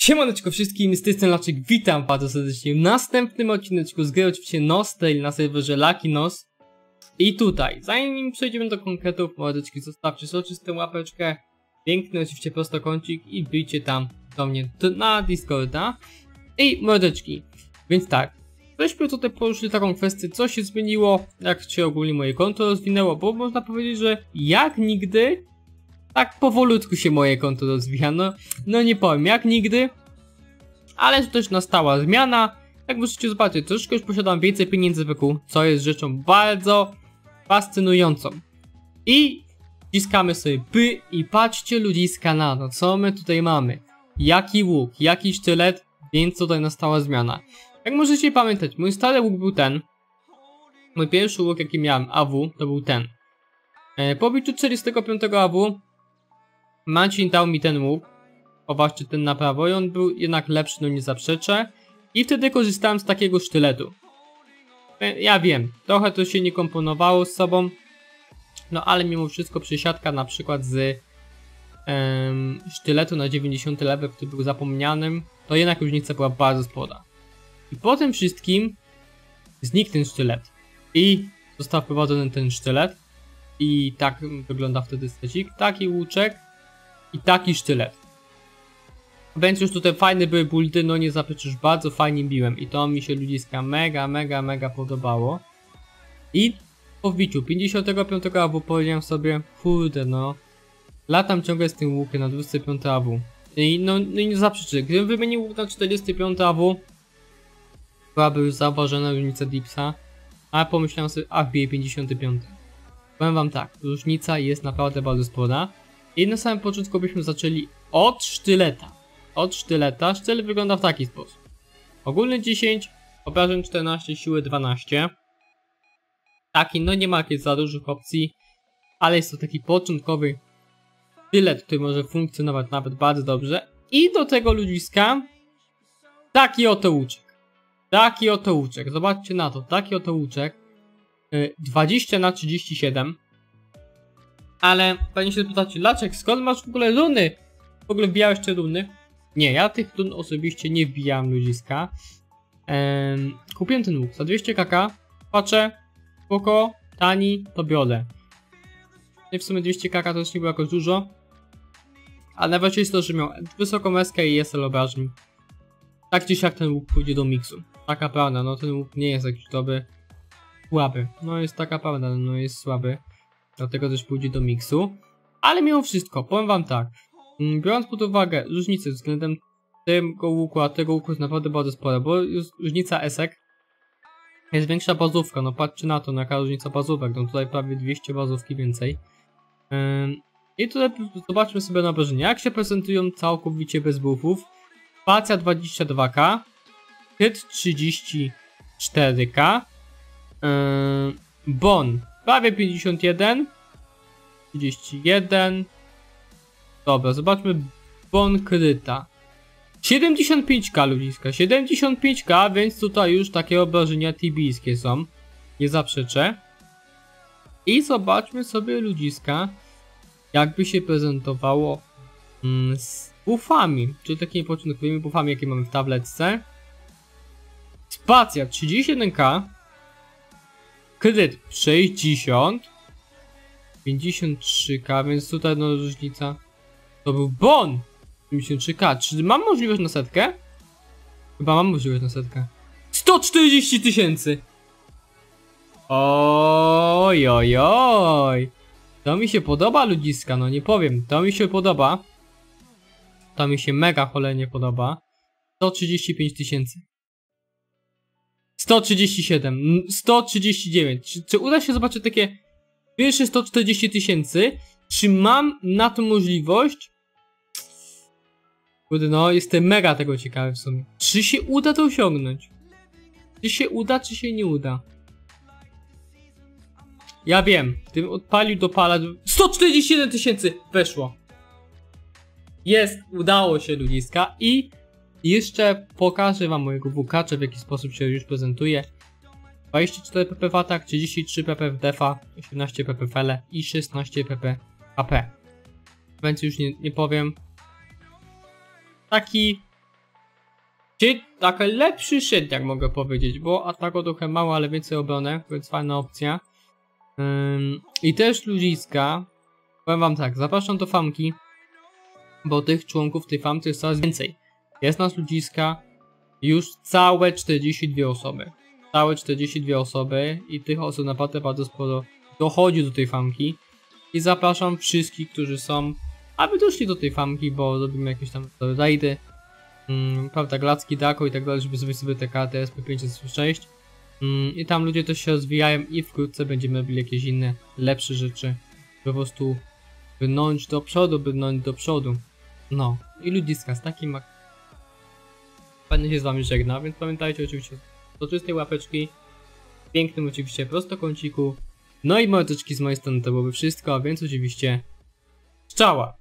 Siemaneczko wszystkim, z tej strony Laczek, witam bardzo serdecznie w następnym odcineczku z gry oczywiście na serwerze Lucky Nos. I tutaj, zanim przejdziemy do konkretów, mordeczki, zostawcie soczystą łapeczkę, piękny oczywiście prostokącik i bijcie tam do mnie na Discorda. I mordeczki, więc tak, żeśmy tutaj poruszyli taką kwestię, co się zmieniło, jak się ogólnie moje konto rozwinęło, bo można powiedzieć, że jak nigdy tak powolutku się moje konto rozwija, no, no nie powiem, jak nigdy, ale to też nastała zmiana, jak możecie zobaczyć, troszkę już posiadam więcej pieniędzy w EQ, co jest rzeczą bardzo fascynującą. I wciskamy sobie by i patrzcie ludziska na to, co my tutaj mamy. Jaki łuk, jaki sztylet, więc tutaj nastała zmiana. Jak możecie pamiętać, mój stary łuk był ten. Mój pierwszy łuk jaki miałem, AW, to był ten. Po biciu 45 AW Marcin dał mi ten łuk, popatrzcie ten na prawo i on był jednak lepszy, no nie zaprzeczę. I wtedy korzystałem z takiego sztyletu. Ja wiem, trochę to się nie komponowało z sobą, no ale mimo wszystko przesiadka na przykład z em, sztyletu na 90 level, który był zapomnianym, to jednak różnica była bardzo spora. I po tym wszystkim znikł ten sztylet. I został wprowadzony ten sztylet. I tak wygląda wtedy stecik. Taki łuczek i taki sztylet. Więc już tutaj fajne były buildy, no nie zaprzeczysz, bardzo fajnie biłem i to mi się ludziska mega, mega, mega podobało. I po wbiciu 55 AW powiedziałem sobie, kurde no, latam ciągle z tym łukiem na 25 AW. I no, no nie zaprzeczy, gdybym wymienił łuk na 45 AW, byłaby już zauważona różnica Dipsa, ale pomyślałem sobie, a wbiję 55. Powiem wam tak, różnica jest naprawdę bardzo spora. I na samym początku byśmy zaczęli od sztyleta. Od sztyleta. Sztylet wygląda w taki sposób. Ogólny 10, obrażeń 14, siły 12. Taki, no nie ma jakichś za dużych opcji, ale jest to taki początkowy sztylet, który może funkcjonować nawet bardzo dobrze. I do tego ludziska taki oto łuczek. Taki oto łuczek. Zobaczcie na to. Taki oto łuczek. y, 20 na 37 ale pewnie się pytacie, Laczek, skąd masz w ogóle runy? W ogóle wbijałeś te runy? Nie, ja tych run osobiście nie wbijałem ludziska. Ehm, kupiłem ten łuk za 200 kk. Patrzę, spoko, tani, to biorę. No I w sumie 200 kk to już nie było jakoś dużo. Ale najważniejsze to, że miał wysoką eskę i jest obrażeń. Tak gdzieś jak ten łuk pójdzie do miksu. Taka prawda, no ten łuk nie jest jakiś dobry. Słaby. No jest taka prawda, no jest słaby. Dlatego też pójdzie do miksu. Ale mimo wszystko, powiem wam tak. mm, Biorąc pod uwagę różnicę względem tego łuku, a tego łuku jest naprawdę bardzo spora, bo jest różnica esek jest większa bazówka, no patrzcie na to, no jaka różnica bazówek, no tutaj prawie 200 bazówki więcej. I tutaj zobaczmy sobie na obrażenia, jak się prezentują całkowicie bez buffów. Spacja 22k, hit 34k, ym, bon prawie 51, 31, dobra, zobaczmy bon kryta. 75k ludziska, 75k, więc tutaj już takie obrażenia tibijskie są, nie zaprzeczę. I zobaczmy sobie ludziska, jakby się prezentowało mm, z buffami, czyli takimi początkowymi buffami, jakie mamy w tabletce. Spacja 31k, kredyt 60, 53k, więc tutaj no różnica. To był bon! 53k, czy mam możliwość na setkę? Chyba mam możliwość na setkę. 140 tysięcy! Oj, oj, oj. To mi się podoba ludziska, no nie powiem. To mi się podoba. To mi się mega cholernie podoba. 135 tysięcy. 137, mm, 139. Czy, czy uda się zobaczyć takie pierwsze 140 tysięcy? Czy mam na to możliwość? Kurde, no, jestem mega tego ciekawy w sumie. Czy się uda to osiągnąć? Czy się uda, czy się nie uda? Ja wiem, gdybym odpalił do pala... 141 tysięcy weszło. Jest, udało się ludziska i jeszcze pokażę wam mojego wukacza, w jaki sposób się już prezentuje. 24 pp w atak, 33 pp w defa, 18 pp w ele i 16 pp HP. Więcej już nie, nie powiem. Taki... Czy taki lepszy shit, jak mogę powiedzieć, bo ataku trochę mało, ale więcej obronę, więc fajna opcja. Ym, I też ludziska. Powiem wam tak, zapraszam do famki, bo tych członków tej famce jest coraz więcej. Jest nas ludziska już całe 42 osoby. Całe 42 osoby i tych osób naprawdę bardzo sporo dochodzi do tej famki. I zapraszam wszystkich, którzy są, aby doszli do tej famki, bo robimy jakieś tam rajdy. Mm, prawda, Glacki, Dako i tak dalej, żeby zrobić sobie te karty SP506. Mm, I tam ludzie też się rozwijają i wkrótce będziemy robili jakieś inne, lepsze rzeczy. Po prostu brnąć do przodu, brnąć do przodu. No, i ludziska z takim Będę się z wami żegna, więc pamiętajcie oczywiście o czystej łapeczki, pięknym oczywiście prostokąciku. No i mordeczki z mojej strony to byłoby wszystko, więc oczywiście strzała!